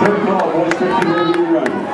Third call, boys 50 ready to run.